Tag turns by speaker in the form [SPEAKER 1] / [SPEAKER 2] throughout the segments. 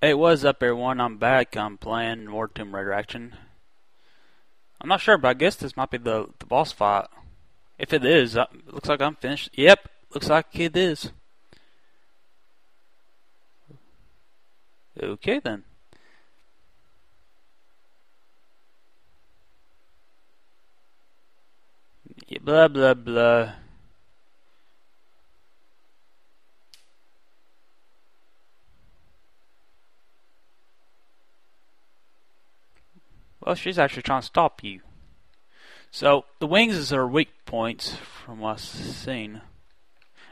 [SPEAKER 1] Hey, what's up, everyone? I'm back. I'm playing more Tomb Raider action. I'm not sure, but I guess this might be the the boss fight. If it is, uh, looks like I'm finished. Yep, looks like it is. Okay then. Yeah, blah blah blah. Well, she's actually trying to stop you. So, the wings is her weak points from what I've seen.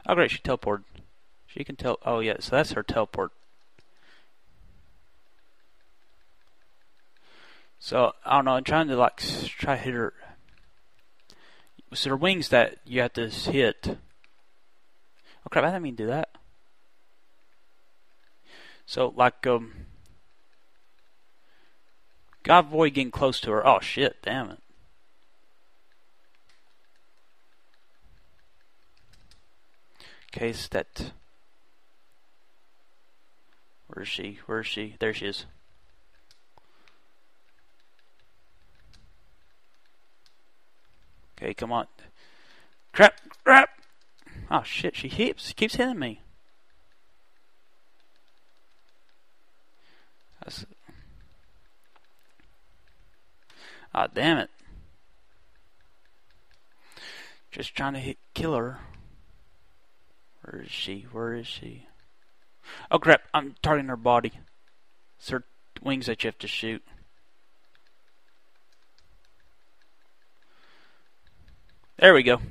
[SPEAKER 1] Oh, great, she teleported. She can tell. Oh, yeah, so that's her teleport. So, I don't know, I'm trying to, like, try to hit her. So, her wings that you have to hit. Oh, crap, I didn't mean to do that. So, like, um. Gotta avoid getting close to her. Oh, shit, damn it. case that. Where is she? Where is she? There she is. Okay, come on. Crap! Crap! Oh shit, she keeps keeps hitting me. That's Ah, oh, damn it. Just trying to hit kill her. Where is she? Where is she? Oh crap, I'm targeting her body. It's her wings that you have to shoot. There we go.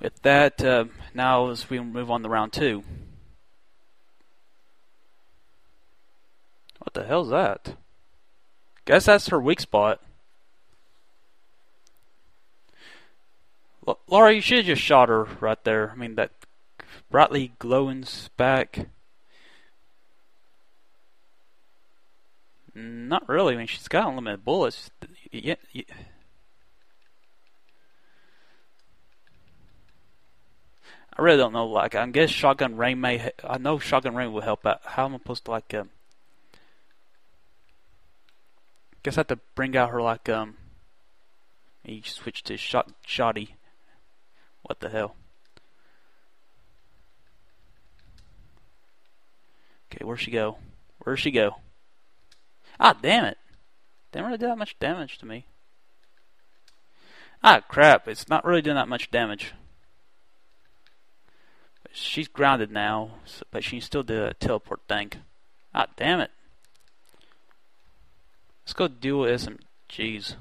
[SPEAKER 1] With that, uh, now as we move on to round two. What the hell's that? Guess that's her weak spot. Laura, you should have just shot her right there. I mean, that brightly glowing back. Not really. I mean, she's got unlimited bullets. Yeah, yeah. I really don't know. Like, I guess shotgun rain may. I know shotgun rain will help out. How am I supposed to like? Um, guess I have to bring out her like um. He switched to shot shoddy. What the hell? Okay, where'd she go? Where'd she go? Ah, damn it. Didn't really do that much damage to me. Ah, crap. It's not really doing that much damage. She's grounded now, but she can still do a teleport thing. Ah, damn it. Let's go with SMGs.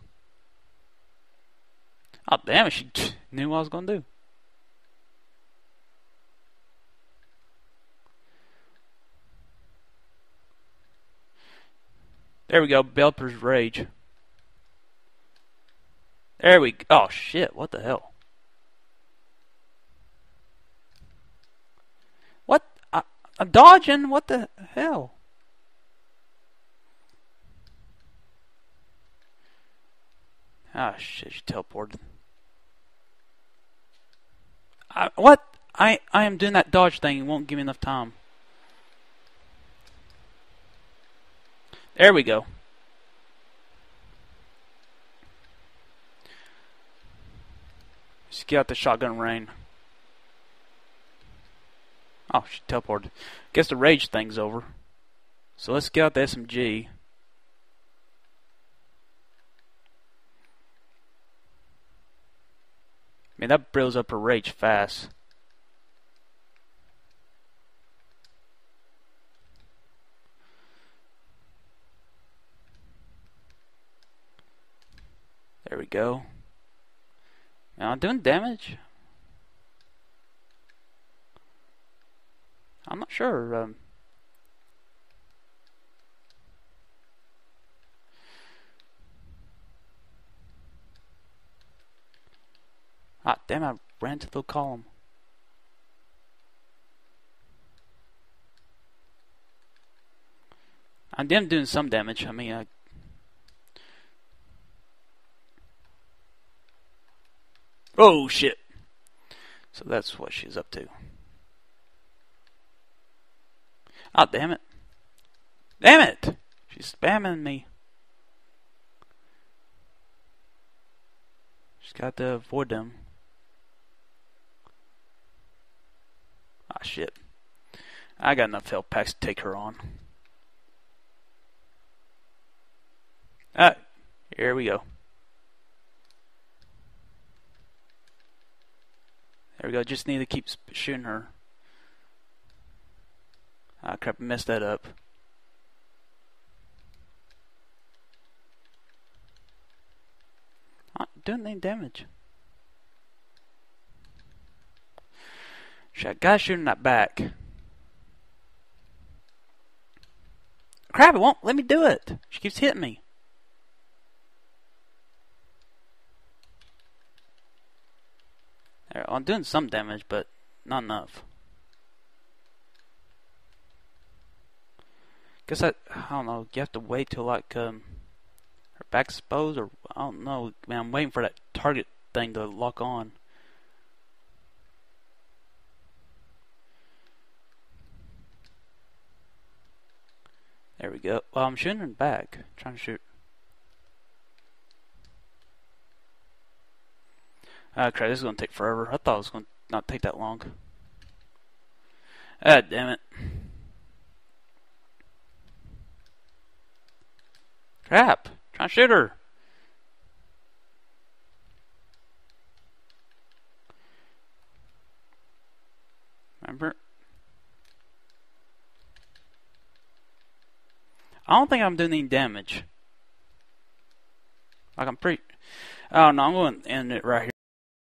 [SPEAKER 1] Oh ah, damn it. She knew what I was to do. There we go, Belper's Rage. There we go. Oh, shit, what the hell? What? I, I'm dodging? What the hell? Ah, oh, shit, she teleported. I, what? I, I am doing that dodge thing. It won't give me enough time. There we go. Let's get out the shotgun rain. Oh, she teleported. Guess the rage thing's over. So let's get out the SMG. Man, that builds up her rage fast. There we go. Am I doing damage? I'm not sure. Um, ah, damn, I ran to the column. I am doing some damage. I mean, I Oh, shit. So that's what she's up to. Oh, damn it. Damn it! She's spamming me. She's got to avoid them. Ah, shit. I got enough health packs to take her on. Ah, here we go. There we go. Just need to keep shooting her. Ah, crap, messed that up. Not doing any damage. Shit, guy shooting that back. Crap, it won't let me do it. She keeps hitting me. I'm doing some damage, but not enough. Guess I, I don't know. You have to wait till like um, her back exposed, or I don't know. Man, I'm waiting for that target thing to lock on. There we go. Well, I'm shooting back. trying to shoot. Ah, crap, this is going to take forever. I thought it was going to not take that long. Ah, damn it. Crap. Trying to shoot her. Remember? I don't think I'm doing any damage. Like I'm pretty. Oh no, I'm going to end it right here.